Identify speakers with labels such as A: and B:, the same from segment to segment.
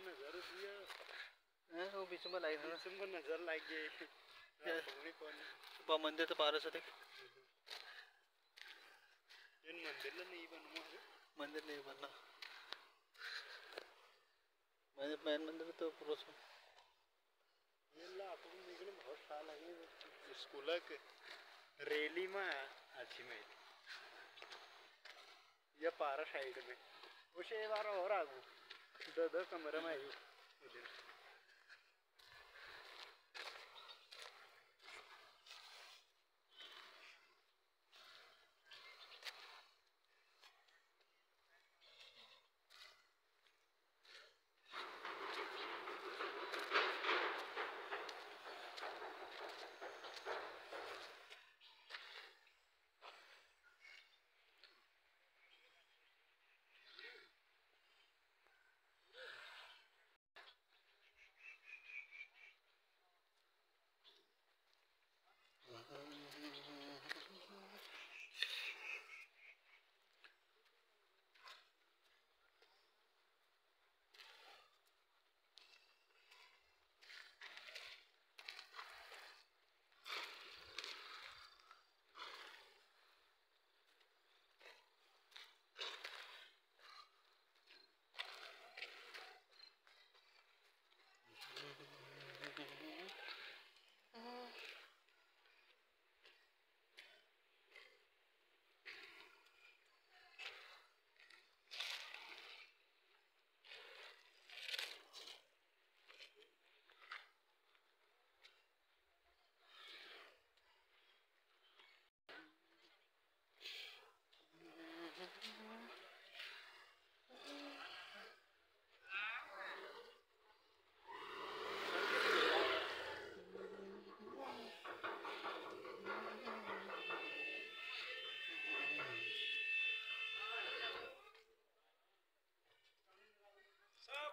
A: नज़र दिया
B: है। वो बीच में लाइन है
A: तुमको नज़र लग गई।
B: पा मंदिर तो पारस है
A: इन मंदिर नहीं बनवा
B: मंदिर नहीं बनना। मैंने मैन मंदिर तो पड़ोस में।
A: ये ला आपको निकले बहुत साल लगे स्कूल के रैली में अच्छी में। या पारा साइड में। उसे बार और आगू। दो दो कमरे में आई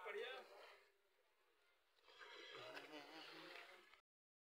A: बढ़िया।